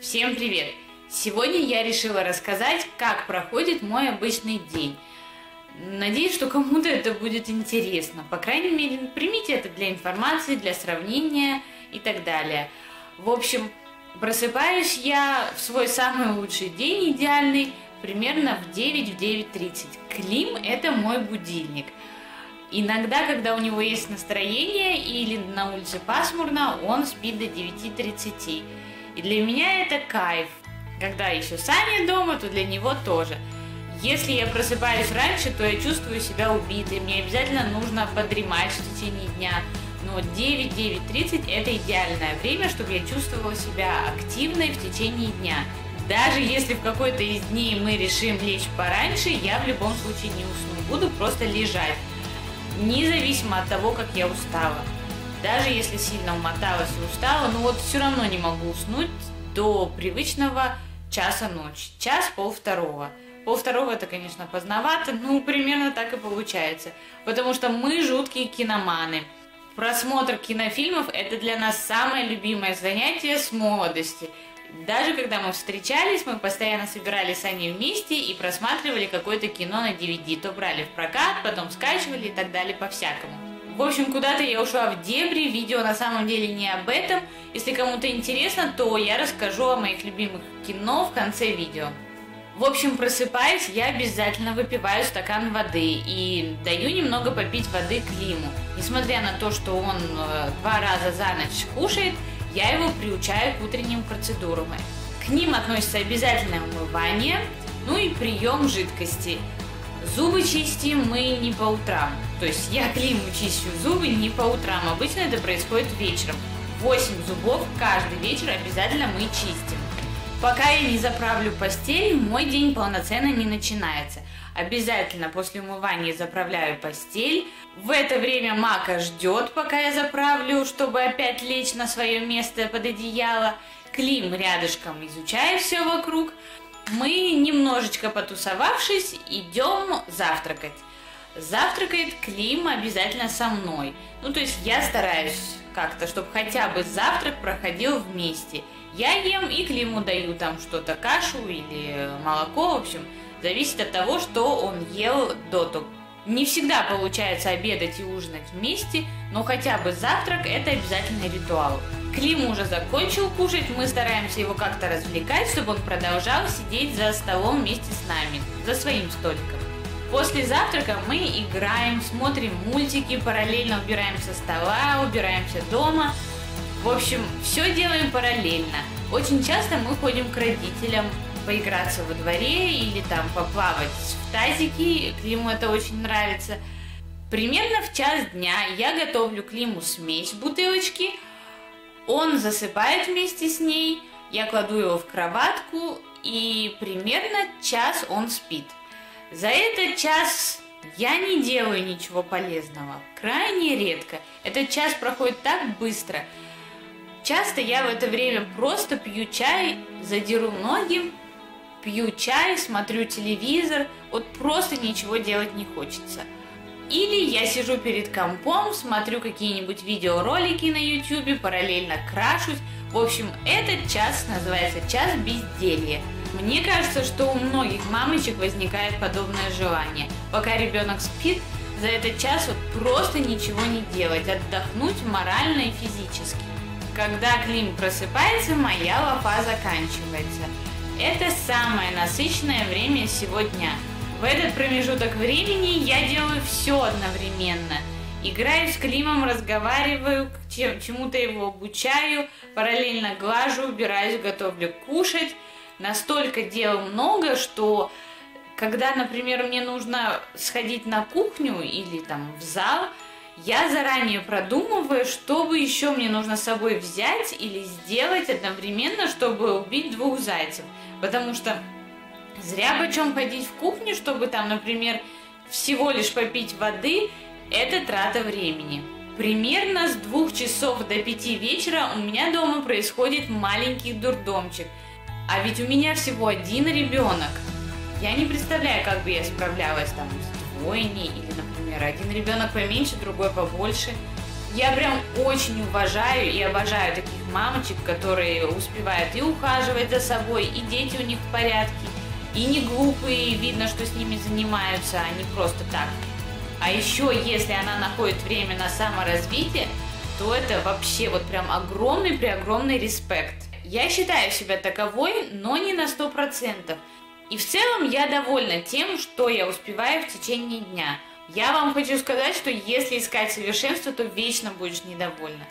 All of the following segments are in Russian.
Всем привет! Сегодня я решила рассказать, как проходит мой обычный день. Надеюсь, что кому-то это будет интересно. По крайней мере, примите это для информации, для сравнения и так далее. В общем, просыпаюсь я в свой самый лучший день, идеальный, примерно в 9-9.30. Клим – это мой будильник – Иногда, когда у него есть настроение или на улице пасмурно, он спит до 9.30. И для меня это кайф. Когда еще Саня дома, то для него тоже. Если я просыпаюсь раньше, то я чувствую себя убитой. Мне обязательно нужно подремать в течение дня. Но 9-9.30 это идеальное время, чтобы я чувствовала себя активной в течение дня. Даже если в какой-то из дней мы решим лечь пораньше, я в любом случае не усну. Буду просто лежать независимо от того, как я устала. Даже если сильно умоталась и устала, ну вот все равно не могу уснуть до привычного часа ночи. Час пол второго. Пол второго это, конечно, поздновато, ну примерно так и получается. Потому что мы жуткие киноманы. Просмотр кинофильмов это для нас самое любимое занятие с молодости. Даже когда мы встречались, мы постоянно собирались с Аней вместе и просматривали какое-то кино на DVD. То брали в прокат, потом скачивали и так далее по-всякому. В общем, куда-то я ушла в дебри, видео на самом деле не об этом. Если кому-то интересно, то я расскажу о моих любимых кино в конце видео. В общем, просыпаясь, я обязательно выпиваю стакан воды и даю немного попить воды Климу. Несмотря на то, что он э, два раза за ночь кушает, я его приучаю к утренним процедурам. К ним относится обязательное умывание, ну и прием жидкости. Зубы чистим мы не по утрам. То есть я климу чищу зубы не по утрам. Обычно это происходит вечером. 8 зубов каждый вечер обязательно мы чистим. Пока я не заправлю постель, мой день полноценно не начинается. Обязательно после умывания заправляю постель. В это время Мака ждет, пока я заправлю, чтобы опять лечь на свое место под одеяло. Клим рядышком изучает все вокруг. Мы, немножечко потусовавшись, идем завтракать. Завтракает Клим обязательно со мной. Ну, то есть я стараюсь как-то, чтобы хотя бы завтрак проходил вместе. Я ем и Климу даю там что-то, кашу или молоко, в общем, зависит от того, что он ел до того. Не всегда получается обедать и ужинать вместе, но хотя бы завтрак – это обязательный ритуал. Клим уже закончил кушать, мы стараемся его как-то развлекать, чтобы он продолжал сидеть за столом вместе с нами, за своим столиком. После завтрака мы играем, смотрим мультики, параллельно убираем со стола, убираемся дома. В общем, все делаем параллельно. Очень часто мы ходим к родителям, поиграться во дворе или там поплавать в тазике. Климу это очень нравится. Примерно в час дня я готовлю Климу смесь в бутылочке. Он засыпает вместе с ней. Я кладу его в кроватку и примерно час он спит. За этот час я не делаю ничего полезного. Крайне редко. Этот час проходит так быстро. Часто я в это время просто пью чай, задеру ноги пью чай, смотрю телевизор, вот просто ничего делать не хочется. Или я сижу перед компом, смотрю какие-нибудь видеоролики на YouTube, параллельно крашусь. В общем, этот час называется час безделья. Мне кажется, что у многих мамочек возникает подобное желание. Пока ребенок спит, за этот час вот просто ничего не делать, отдохнуть морально и физически. Когда Клим просыпается, моя лафа заканчивается. Это самое насыщенное время сегодня. В этот промежуток времени я делаю все одновременно. Играю с Климом, разговариваю, чему-то его обучаю, параллельно глажу, убираюсь, готовлю кушать. Настолько дел много, что когда, например, мне нужно сходить на кухню или там в зал, я заранее продумываю, что бы еще мне нужно с собой взять или сделать одновременно, чтобы убить двух зайцев. Потому что зря почем ходить в кухню, чтобы там, например, всего лишь попить воды, это трата времени. Примерно с двух часов до пяти вечера у меня дома происходит маленький дурдомчик. А ведь у меня всего один ребенок. Я не представляю, как бы я справлялась там с двойней или, например, один ребенок поменьше, другой побольше. Я прям очень уважаю и обожаю таких мамочек, которые успевают и ухаживать за собой, и дети у них в порядке, и не глупые, видно, что с ними занимаются, а не просто так. А еще, если она находит время на саморазвитие, то это вообще вот прям огромный-преогромный респект. Я считаю себя таковой, но не на сто процентов. И в целом я довольна тем, что я успеваю в течение дня. Я вам хочу сказать, что если искать совершенство, то вечно будешь недовольна.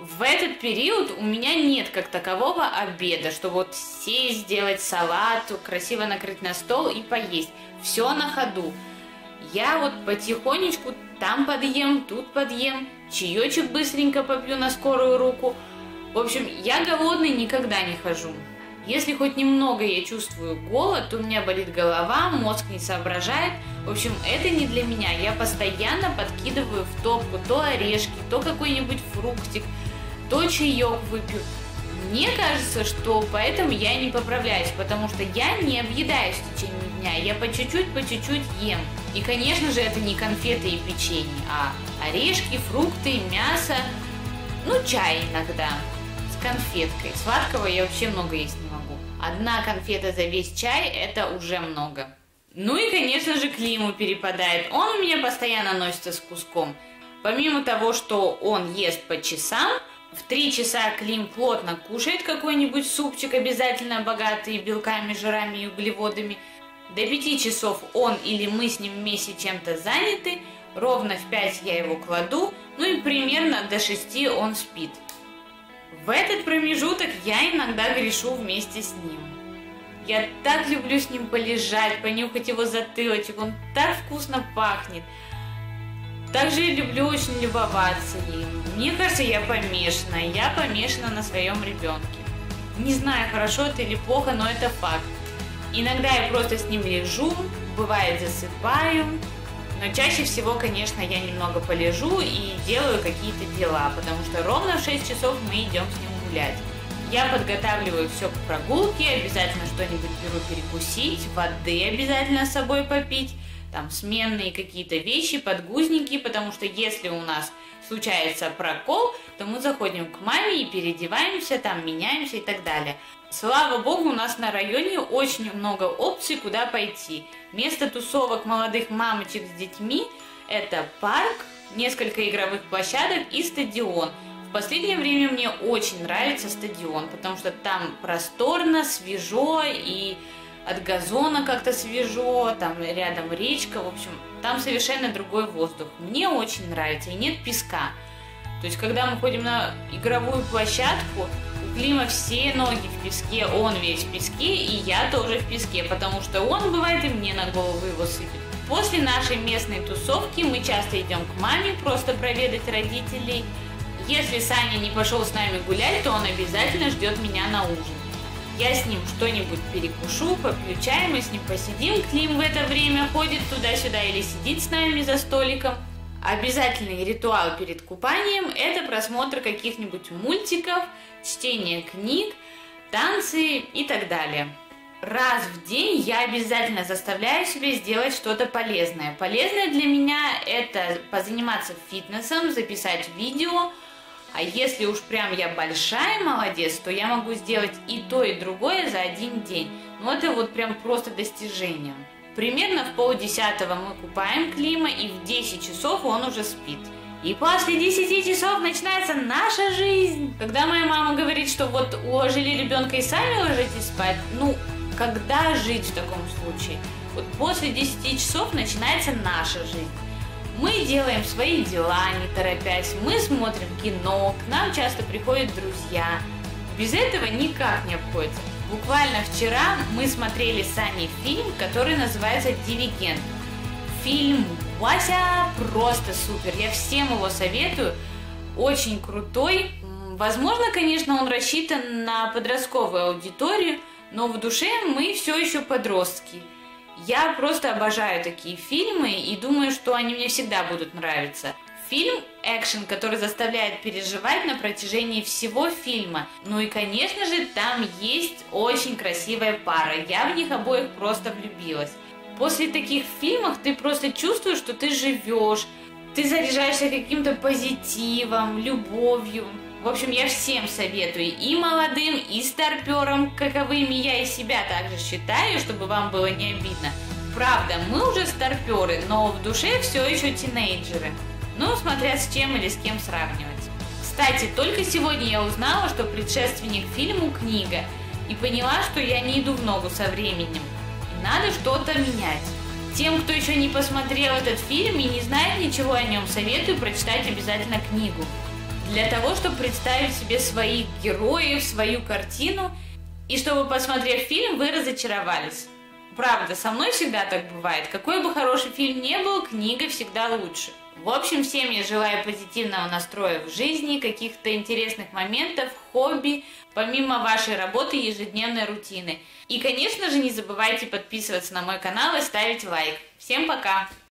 В этот период у меня нет как такового обеда, чтобы вот сесть, сделать салат, красиво накрыть на стол и поесть. Все на ходу. Я вот потихонечку там подъем, тут подъем, чаечек быстренько попью на скорую руку. В общем, я голодный никогда не хожу. Если хоть немного я чувствую голод, то у меня болит голова, мозг не соображает. В общем, это не для меня. Я постоянно подкидываю в топку то орешки, то какой-нибудь фруктик, то чаек выпью. Мне кажется, что поэтому я не поправляюсь, потому что я не объедаюсь в течение дня. Я по чуть-чуть, по чуть-чуть ем. И, конечно же, это не конфеты и печенье, а орешки, фрукты, мясо, ну, чай иногда с конфеткой. Сладкого я вообще много есть не могу. Одна конфета за весь чай – это уже много. Ну и, конечно же, Климу перепадает. Он у меня постоянно носится с куском. Помимо того, что он ест по часам, в три часа Клим плотно кушает какой-нибудь супчик, обязательно богатый белками, жирами и углеводами. До пяти часов он или мы с ним вместе чем-то заняты. Ровно в пять я его кладу, ну и примерно до шести он спит. В этот промежуток я иногда грешу вместе с ним. Я так люблю с ним полежать, понюхать его затылочек, он так вкусно пахнет. Также люблю очень любоваться им. Мне кажется, я помешана. Я помешана на своем ребенке. Не знаю, хорошо это или плохо, но это факт. Иногда я просто с ним лежу, бывает засыпаю, но чаще всего, конечно, я немного полежу и делаю какие-то дела, потому что ровно в 6 часов мы идем с ним гулять. Я подготавливаю все к прогулке, обязательно что-нибудь беру перекусить, воды обязательно с собой попить, там сменные какие-то вещи, подгузники, потому что если у нас случается прокол, то мы заходим к маме и переодеваемся, там меняемся и так далее. Слава богу, у нас на районе очень много опций, куда пойти. Место тусовок молодых мамочек с детьми – это парк, несколько игровых площадок и стадион. В последнее время мне очень нравится стадион, потому что там просторно, свежо и от газона как-то свежо, там рядом речка, в общем, там совершенно другой воздух. Мне очень нравится, и нет песка. То есть, когда мы ходим на игровую площадку, у Клима все ноги в песке, он весь в песке, и я тоже в песке, потому что он бывает и мне на голову его сыпет. После нашей местной тусовки мы часто идем к маме просто проведать родителей. Если Саня не пошел с нами гулять, то он обязательно ждет меня на ужин. Я с ним что-нибудь перекушу, попью чай, мы с ним посидим. Клим в это время ходит туда-сюда или сидит с нами за столиком. Обязательный ритуал перед купанием – это просмотр каких-нибудь мультиков, чтение книг, танцы и так далее. Раз в день я обязательно заставляю себя сделать что-то полезное. Полезное для меня – это позаниматься фитнесом, записать видео – а если уж прям я большая молодец, то я могу сделать и то, и другое за один день. Ну это вот прям просто достижение. Примерно в полдесятого мы купаем Клима, и в 10 часов он уже спит. И после 10 часов начинается наша жизнь. Когда моя мама говорит, что вот уложили ребенка и сами ложитесь спать, ну, когда жить в таком случае? Вот после 10 часов начинается наша жизнь. Мы делаем свои дела, не торопясь, мы смотрим кино, к нам часто приходят друзья. Без этого никак не обходится. Буквально вчера мы смотрели с Аней фильм, который называется «Дивигент». Фильм Вася просто супер, я всем его советую, очень крутой. Возможно, конечно, он рассчитан на подростковую аудиторию, но в душе мы все еще подростки – я просто обожаю такие фильмы и думаю, что они мне всегда будут нравиться. Фильм экшен, который заставляет переживать на протяжении всего фильма. Ну и, конечно же, там есть очень красивая пара. Я в них обоих просто влюбилась. После таких фильмов ты просто чувствуешь, что ты живешь. ты заряжаешься каким-то позитивом, любовью. В общем, я всем советую, и молодым, и старперам, каковыми я и себя также считаю, чтобы вам было не обидно. Правда, мы уже старперы, но в душе все еще тинейджеры. Ну, смотря с чем или с кем сравнивать. Кстати, только сегодня я узнала, что предшественник фильму книга, и поняла, что я не иду в ногу со временем. И надо что-то менять. Тем, кто еще не посмотрел этот фильм и не знает ничего о нем, советую прочитать обязательно книгу. Для того, чтобы представить себе своих героев, свою картину, и чтобы, посмотрев фильм, вы разочаровались. Правда, со мной всегда так бывает. Какой бы хороший фильм ни был, книга всегда лучше. В общем, всем я желаю позитивного настроя в жизни, каких-то интересных моментов, хобби, помимо вашей работы и ежедневной рутины. И, конечно же, не забывайте подписываться на мой канал и ставить лайк. Всем пока!